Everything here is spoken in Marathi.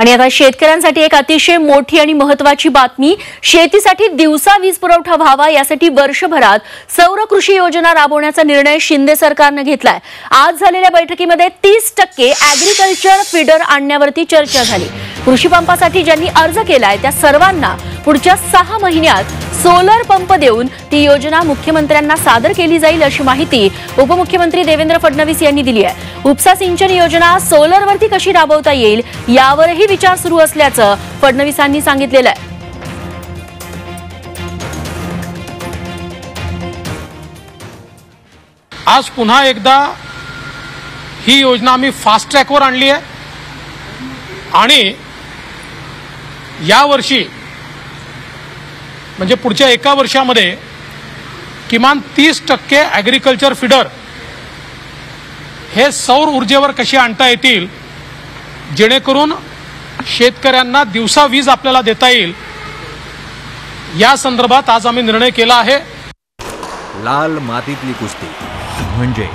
आणि आता शेतकऱ्यांसाठी एक अतिशय मोठी आणि महत्वाची बातमी शेतीसाठी दिवसा वीज पुरवठा व्हावा यासाठी वर्षभरात सौर कृषी योजना राबवण्याचा निर्णय शिंदे सरकारनं घेतलाय. आज झालेल्या बैठकीमध्ये तीस टक्के अॅग्रिकल्चर फिडर आणण्यावरती चर्चा झाली. कृषी पंपासाठी ज्यांनी अर्ज केलाय त्या सर्वांना पुढच्या सहा महिन्यात सोलर पंप देऊन ती योजना मुख्यमंत्र्यांना सादर केली जाईल अशी माहिती उपमुख्यमंत्री देवेंद्र फडणवीस यांनी दिली आहे. उपसा सिंचन योजना सोलरवरती कशी राबवता येईल यावरही विचार सुरू असल्याचं फडणवीसांनी सांगितलेलं आहे. आज पुन्हा एकदा ही योजना आम्ही फास्ट ट्रॅकवर आणली आहे. आणि यावर्षी म्हणजे पुढच्या एका वर्षामध्ये किमान तीस टक्के ॲग्रिकल्चर फिडर हे सौर ऊर्जेवर कशी आणता येतील जेणेकरून शेतकऱ्यांना दिवसा वीज आपल्याला देता येईल या संदर्भात आज आम्ही निर्णय केला आहे. लाल मातीतली कुस्ती. म्हणजे